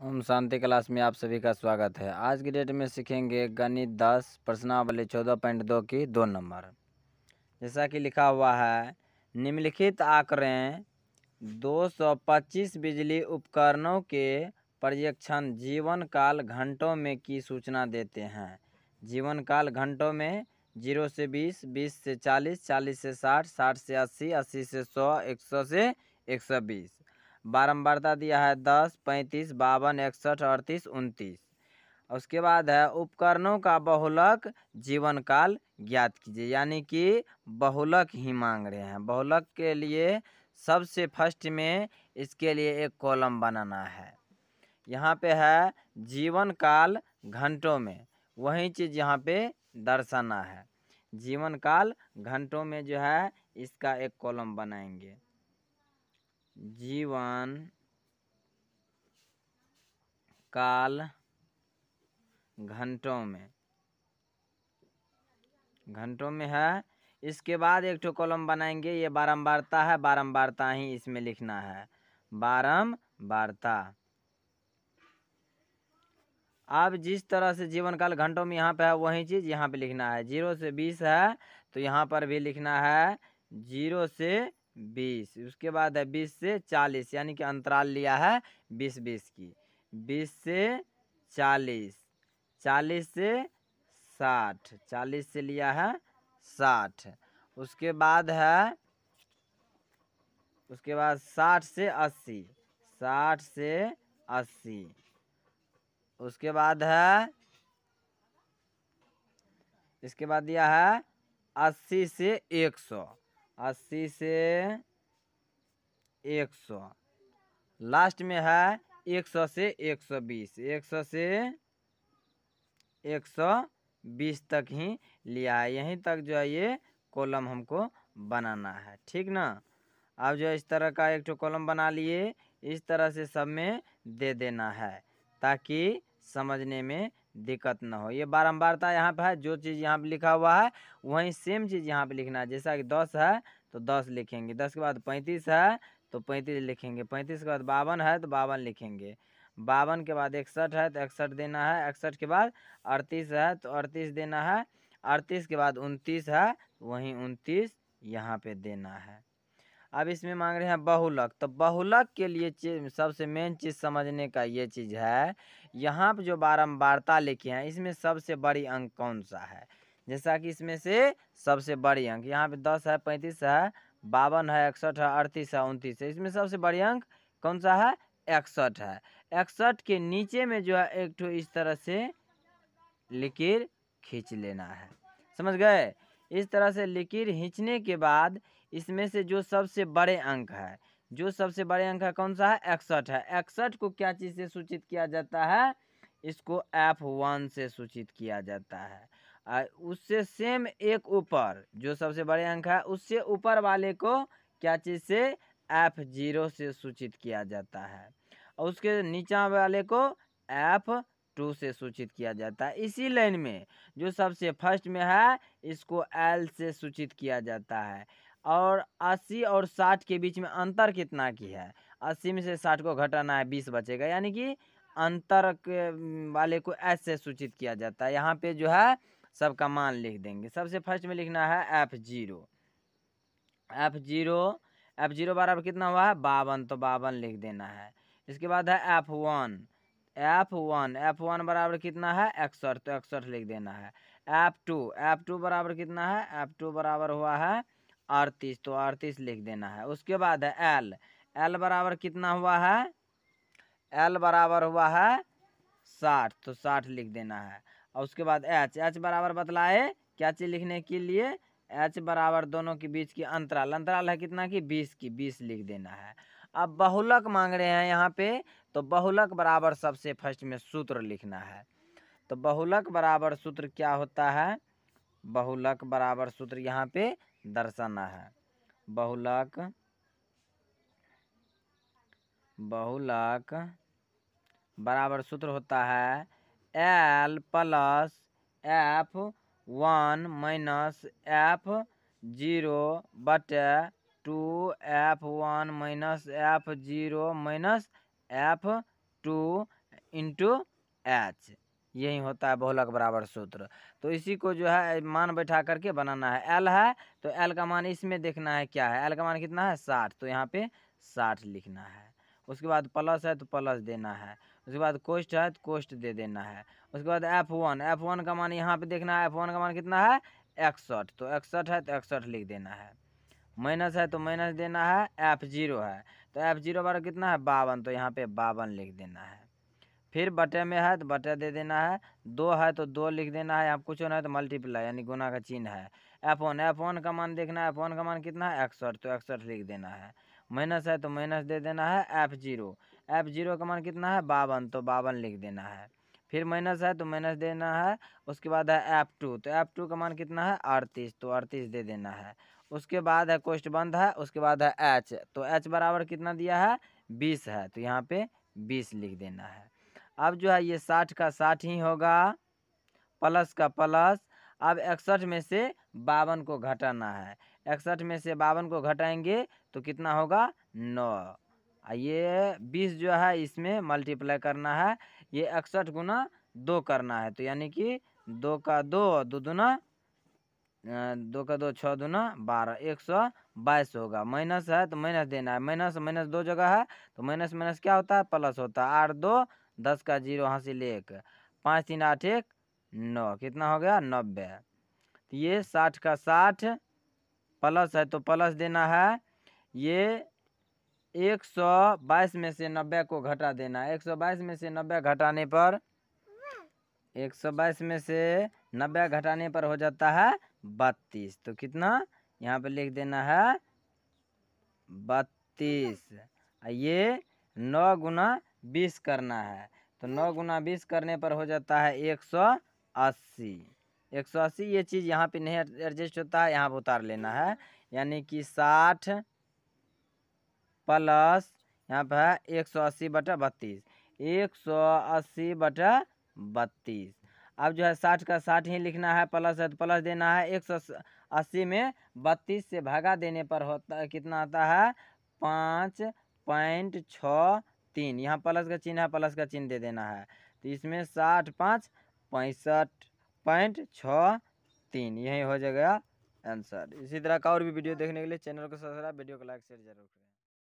Om Shanti class में आप सभी का स्वागत है। आज की डेट में सीखेंगे गणित दस, प्रश्नावली चौदह पॉइंट दो की दो नंबर। जैसा कि लिखा हुआ है, निम्नलिखित आंकड़े 225 बिजली उपकरणों के पर्यवेक्षण जीवन काल घंटों में की सूचना देते हैं। जीवन काल घंटों में ज़ीरो से बीस बीस से चालीस चालीस से साठ साठ से अस्सी अस्सी से सौ, एक सौ से एक सौ बीस। बारंबारता दिया है दस, पैंतीस, बावन, इकसठ, अड़तीस, उनतीस। उसके बाद है उपकरणों का बहुलक जीवन काल ज्ञात कीजिए, यानी कि बहुलक ही मांग रहे हैं। बहुलक के लिए सबसे फ़र्स्ट में इसके लिए एक कॉलम बनाना है। यहाँ पे है जीवन काल घंटों में। वही चीज़ यहाँ पे दर्शाना है। जीवन काल घंटों में जो है इसका एक कॉलम बनाएँगे। जीवन काल घंटों में। घंटों में है। इसके बाद एक ठो कॉलम बनाएँगे। ये बारंबारता है। बारंबारता ही इसमें लिखना है। बारंबारता। अब जिस तरह से जीवन काल घंटों में यहाँ पे है, वही चीज़ यहाँ पे लिखना है। ज़ीरो से बीस है तो यहाँ पर भी लिखना है। ज़ीरो से बीस, उसके बाद है बीस से चालीस, यानी कि अंतराल लिया है बीस बीस की। बीस से चालीस चालीस से साठ, चालीस से लिया है साठ। उसके बाद है, उसके बाद साठ से अस्सी, साठ से अस्सी। उसके बाद है, इसके बाद दिया है अस्सी से एक सौ। अस्सी से एक सौ। लास्ट में है एक सौ से एक सौ बीस। एक सौ से एक सौ बीस तक ही लिया है। यहीं तक जो है ये कॉलम हमको बनाना है। ठीक ना? अब जो इस तरह का एक कॉलम बना लिए। इस तरह से सब में दे देना है ताकि समझने में दिक्कत ना हो। ये बारंबारता यहाँ पे है, जो चीज़ यहाँ पे लिखा हुआ है, वहीं सेम चीज़ यहाँ पे लिखना है। जैसा कि दस है तो दस लिखेंगे। दस के बाद पैंतीस है तो पैंतीस लिखेंगे। पैंतीस के बाद बावन है तो बावन लिखेंगे। बावन के बाद इकसठ है तो इकसठ देना है। इकसठ के बाद अड़तीस है तो अड़तीस देना है। अड़तीस के बाद उनतीस है वहीं उनतीस यहाँ पे देना है। अब इसमें मांग रहे हैं बहुलक। तो बहुलक के लिए सबसे मेन चीज़ समझने का ये चीज़ है, यहाँ पर जो बारंबारता लिखे हैं, इसमें सबसे बड़ी अंक कौन सा है? जैसा कि इसमें से सबसे बड़ी अंक, यहाँ पे दस है, पैंतीस है, बावन है, इकसठ है, अड़तीस है, उनतीस है। इसमें सबसे बड़ी अंक कौन सा है? इकसठ है। इकसठ के नीचे में जो है, एक ठो इस तरह से लिकीर खींच लेना है। समझ गए? इस तरह से लिकीर खींचने के बाद इसमें से जो सबसे बड़े अंक है, जो सबसे बड़े अंक है कौन सा है? इकसठ है। इकसठ को क्या चीज़ से सूचित किया जाता है? इसको एफ़ वन से सूचित किया जाता है। उससे सेम एक ऊपर, जो सबसे बड़े अंक है, उससे ऊपर वाले को क्या चीज़ से? एफ़ ज़ीरो से सूचित किया जाता है। और उसके नीचा वाले को एफ़ टू से सूचित किया जाता है। इसी लाइन में, जो सबसे फ़र्स्ट में है, इसको एल से सूचित किया जाता है। और अस्सी और साठ के बीच में अंतर कितना की है? अस्सी में से साठ को घटाना है, बीस बचेगा। यानी कि अंतर वाले को एस से सूचित किया जाता है। यहाँ पे जो है, सबका मान लिख देंगे। सबसे फ़र्स्ट में लिखना है F zero. F zero F zero बराबर कितना हुआ है? बावन। तो बावन लिख देना है। इसके बाद है F one. F one F one बराबर कितना है? इकसठ तो इकसठ लिख देना है। एफ़ टू एफ़ टू बराबर कितना है? एफ़ टू बराबर हुआ है अड़तीस तो अड़तीस लिख देना है। उसके बाद है एल एल बराबर कितना हुआ है? एल बराबर हुआ है साठ तो साठ लिख देना है। और उसके बाद एच एच बराबर बतलाए क्या चीज़ लिखने के लिए? एच बराबर दोनों के बीच की अंतराल अंतराल है कितना की? बीस की, बीस लिख देना है। अब बहुलक मांग रहे हैं यहाँ पे तो बहुलक बराबर सबसे फ़र्स्ट में सूत्र लिखना है। तो बहुलक बराबर सूत्र क्या होता है? बहुलक बराबर सूत्र यहाँ पे दर्शाना है। बहुलक बहुलक बराबर सूत्र होता है L plus F one minus F zero बटे two F one minus F zero minus F two into H यही होता है बहुलक बराबर सूत्र। तो इसी को जो है, मान बैठा करके बनाना है। एल है तो एल का मान इसमें देखना है क्या है? एल का मान कितना है? साठ। तो यहाँ पे साठ लिखना है। उसके बाद प्लस है तो प्लस देना है। उसके बाद कोस्ट है तो कोस्ट दे देना है। उसके बाद एफ़ वन एफ़ वन का मान यहाँ पे देखना है। एफ़ वन का मान कितना है? इकसठ। तो इकसठ है तो इकसठ लिख देना है। माइनस है तो माइनस देना है। एफ़ ज़ीरो है। तो एफ़ ज़ीरो बार कितना है? बावन। तो यहाँ पे बावन लिख देना है। फिर बटे में है तो बटे दे देना है। दो है तो दो लिख देना है। यहाँ कुछ होना है तो मल्टीप्लाई यानी गुना का चिन्ह है। एफ़ वन एफ़ वन का मान देखना है। एफ़ वन का मान कितना है? इकसठ। तो इकसठ लिख देना है। माइनस है तो माइनस दे देना है एफ़ ज़ीरो एफ़ ज़ीरो का मान कितना है? बावन। तो बावन लिख देना है। फिर माइनस है तो माइनस देना है। उसके बाद है एफ़ टू तो एफ़ टू का मान कितना है? अड़तीस। तो अड़तीस दे देना है। उसके बाद है क्वेश्चन बंद है, उसके बाद है एच। तो एच बराबर कितना दिया है? बीस है। तो यहाँ पे बीस लिख देना है। अब जो है ये साठ का साठ ही होगा। प्लस का प्लस। अब इकसठ में से बावन को घटाना है। इकसठ में से बावन को घटाएँगे तो कितना होगा? नौ। ये बीस जो है इसमें मल्टीप्लाई करना है। ये इकसठ गुना दो करना है। तो यानी कि दो का दो दो दुना दो का दो छः दुना, बारह। एक सौ बाईस होगा। माइनस है तो माइनस देना है। माइनस माइनस दो जगह है तो माइनस माइनस क्या होता है? प्लस होता है। आठ, दो, दस का ज़ीरो हासिल एक पाँच, तीन, आठ, एक, नौ। कितना हो गया? नब्बे। तो ये साठ का साठ प्लस है तो प्लस देना है। ये एक सौ बाईस में से नब्बे को घटा देना है। एक सौ बाईस में से नब्बे घटाने पर, एक सौ बाईस में से नब्बे घटाने पर हो जाता है बत्तीस। तो कितना? यहाँ पे लिख देना है बत्तीस। ये नौ गुना बीस करना है। तो नौ गुना बीस करने पर हो जाता है एक सौ अस्सी। एक सौ अस्सी, ये चीज़ यहाँ पे नहीं एडजस्ट होता है, यहाँ पर उतार लेना है। यानी कि साठ प्लस यहाँ पे है एक सौ अस्सी बटा बत्तीस। एक सौ अस्सी बटा बत्तीस। अब जो है साठ का साठ ही लिखना है, प्लस है तो प्लस देना है। एक सौ अस्सी में बत्तीस से भागा देने पर होता, कितना आता है? पाँच पॉइंट छ तीन। यहाँ प्लस का चिन्ह है, प्लस का चिन्ह दे देना है। तो इसमें साठ पाँच पैंसठ पॉइंट छ तीन। यही हो जाएगा आंसर। इसी तरह का और भी वीडियो देखने के लिए चैनल को सब्सक्राइब, वीडियो को लाइक, शेयर ज़रूर करें।